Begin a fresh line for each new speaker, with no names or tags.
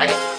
Bye.